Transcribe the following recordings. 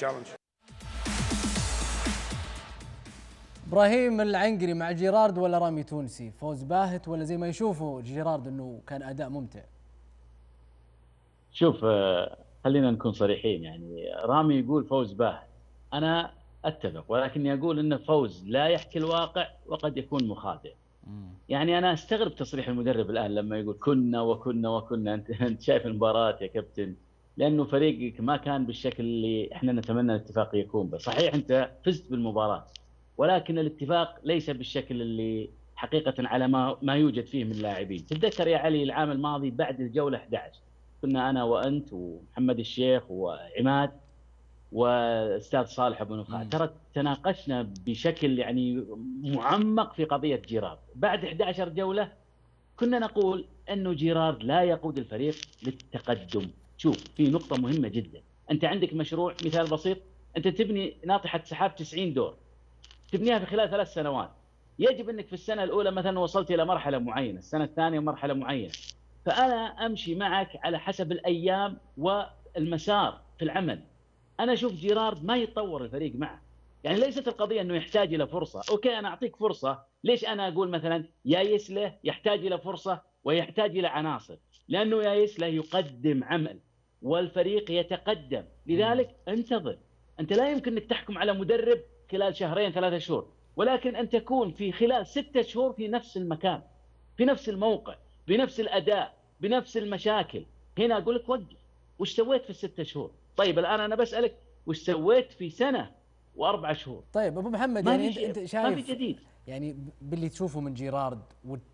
challenge. إبراهيم العنقري مع جيرارد ولا رامي تونسي؟ فوز باهت ولا زي ما يشوفوا جيرارد إنه كان أداء ممتع؟ شوف آه، خلينا نكون صريحين يعني رامي يقول فوز باهت. أنا أتفق ولكني أقول إنه فوز لا يحكي الواقع وقد يكون مخاطئ. يعني أنا أستغرب تصريح المدرب الآن لما يقول كنا وكنا وكنا أنت أنت شايف المباراة يا كابتن؟ لأنه فريقك ما كان بالشكل اللي إحنا نتمنى الاتفاق يكون به، صحيح أنت فزت بالمباراة ولكن الاتفاق ليس بالشكل اللي حقيقة على ما ما يوجد فيه من لاعبين، تتذكر يا علي العام الماضي بعد الجولة 11 كنا أنا وأنت ومحمد الشيخ وعماد وأستاذ صالح أبو نخاع ترى تناقشنا بشكل يعني معمق في قضية جيرارد. بعد 11 جولة كنا نقول إنه جيرارد لا يقود الفريق للتقدم. شوف في نقطة مهمة جدا. أنت عندك مشروع مثال بسيط أنت تبني ناطحة سحاب 90 دور. تبنيها في خلال ثلاث سنوات. يجب أنك في السنة الأولى مثلا وصلت إلى مرحلة معينة السنة الثانية مرحلة معينة. فأنا أمشي معك على حسب الأيام والمسار في العمل. أنا أشوف جيرارد ما يتطور الفريق معه. يعني ليست القضية إنه يحتاج إلى فرصة. أوكي أنا أعطيك فرصة. ليش أنا أقول مثلا يا يسلة يحتاج إلى فرصة ويحتاج إلى عناصر؟ لأنه يا يسلة يقدم عمل. والفريق يتقدم. لذلك انتظر. أنت لا يمكن أنك تحكم على مدرب خلال شهرين ثلاثة شهور. ولكن أن تكون في خلال ستة شهور في نفس المكان في نفس الموقع بنفس الأداء بنفس المشاكل. هنا أقول لك وقف. وش سويت في الستة شهور؟ طيب الآن أنا بسألك وش سويت في سنة وأربع شهور؟ طيب أبو محمد ما يعني انت أنت ما في شايف جديد. يعني باللي تشوفه من جيرارد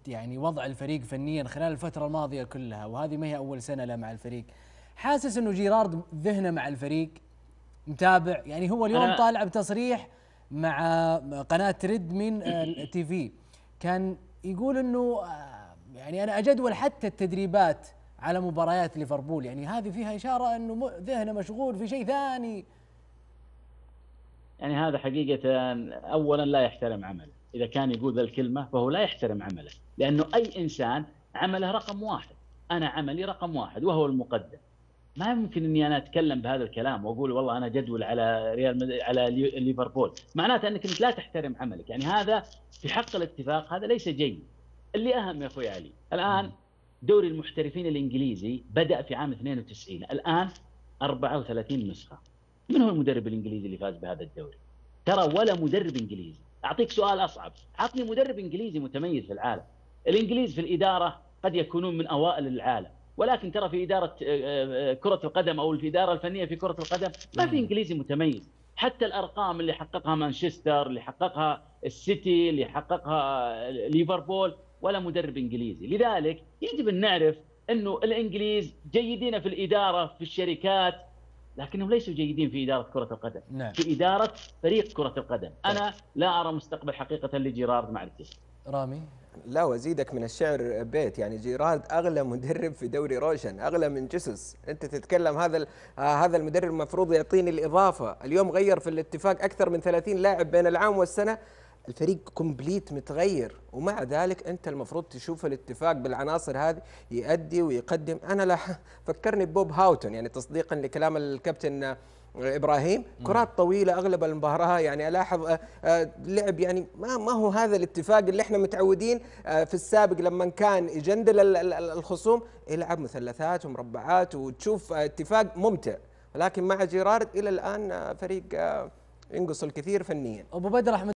يعني وضع الفريق فنيا خلال الفترة الماضية كلها وهذه ما هي أول سنة له مع الفريق. حاسس إنه جيرارد ذهنه مع الفريق متابع. يعني هو اليوم طالع بتصريح مع قناة ريد من التي في. كان يقول إنه آه، يعني أنا أجدول حتى التدريبات على مباريات ليفربول. يعني هذه فيها إشارة إنه ذهنه مشغول في شيء ثاني. يعني هذا حقيقة أولا لا يحترم عمله. إذا كان يقول ذا الكلمة فهو لا يحترم عمله. لأنه أي إنسان عمله رقم واحد. أنا عملي رقم واحد وهو المقدم. ما يمكن إني أنا أتكلم بهذا الكلام وأقول والله أنا جدول على ريال مد... على لي- ليفربول. معناته أنك أنت لا تحترم عملك. يعني هذا في حق الاتفاق هذا ليس جيد. اللي أهم يا أخوي علي الآن دوري المحترفين الإنجليزي بدأ في عام 92 الآن 34 نسخة. من هو المدرب الإنجليزي اللي فاز بهذا الدوري؟ ترى ولا مدرب إنجليزي. أعطيك سؤال أصعب. عطني مدرب إنجليزي متميز في العالم. الإنجليز في الإدارة قد يكونون من أوائل العالم. ولكن ترى في إدارة آه، آه، كرة القدم أو في الإدارة الفنية في كرة القدم ما في إنجليزي متميز. حتى الأرقام اللي حققها مانشستر اللي حققها السيتي اللي حققها ليفربول ولا مدرب إنجليزي. لذلك يجب أن نعرف أنه الإنجليز جيدين في الإدارة في الشركات لكنهم ليسوا جيدين في إدارة كرة القدم. نعم. في إدارة فريق كرة القدم. أنا لا أرى مستقبل حقيقة لجيرارد مع الاتحاد رامي؟ لا وأزيدك من الشعر بيت. يعني جيرارد أغلى مدرب في دوري روشن أغلى من جيسوس. أنت تتكلم هذا آه هذا المدرب المفروض يعطيني الإضافة. اليوم غير في الاتفاق أكثر من 30 لاعب بين العام والسنة. الفريق complete متغير ومع ذلك أنت المفروض تشوف الاتفاق بالعناصر هذه يؤدي ويقدم. أنا لا فكرني بوب هاوتون يعني تصديقا لكلام الكابتن إبراهيم. كرات طويلة أغلب المباراة. يعني ألاحظ آه، آه، لعب يعني ما ما هو هذا الاتفاق اللي إحنا متعودين آه، في السابق لما كان يجندل ال- ال- ال- الخصوم يلعب مثلثات ومربعات وتشوف اتفاق ممتع. ولكن مع جيرارد إلى الآن فريق ينقص الكثير فنيا. أبو بدر أحمد